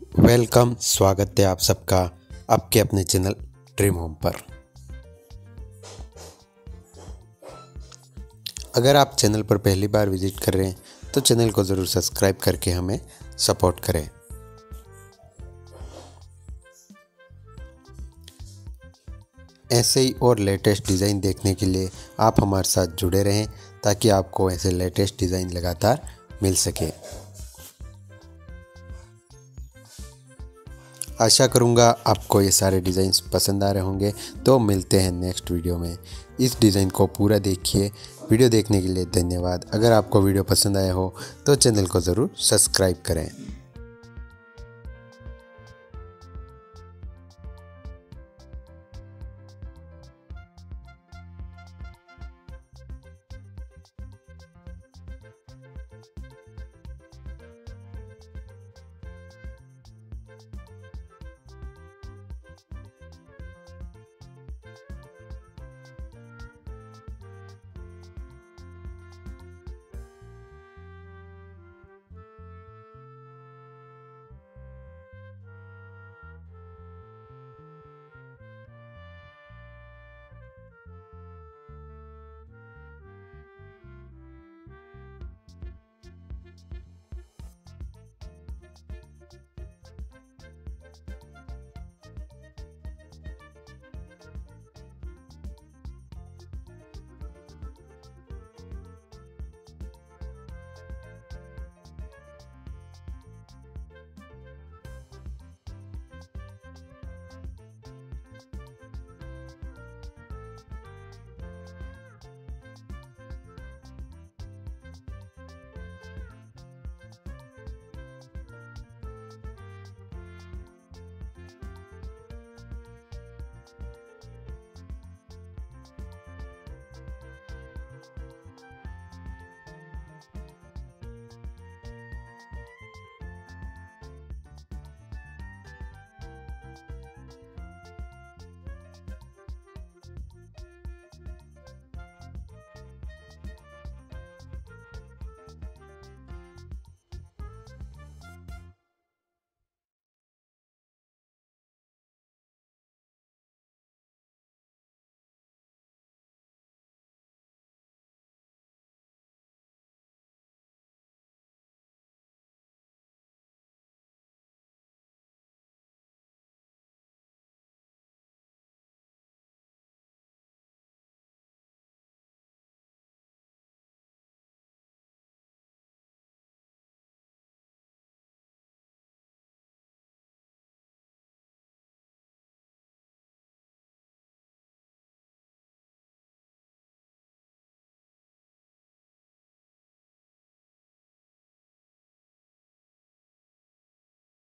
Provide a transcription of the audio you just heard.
Welcome, स्वागत है आप सबका आपके अपने चैनल ड्रीम होम पर। अगर आप चैनल पर पहली बार विज़िट कर रहे हैं तो चैनल को ज़रूर सब्सक्राइब करके हमें सपोर्ट करें। ऐसे ही और लेटेस्ट डिज़ाइन देखने के लिए आप हमारे साथ जुड़े रहें ताकि आपको ऐसे लेटेस्ट डिज़ाइन लगातार मिल सके। आशा करूँगा आपको ये सारे डिज़ाइन पसंद आ रहे होंगे। तो मिलते हैं नेक्स्ट वीडियो में। इस डिज़ाइन को पूरा देखिए। वीडियो देखने के लिए धन्यवाद। अगर आपको वीडियो पसंद आया हो तो चैनल को ज़रूर सब्सक्राइब करें।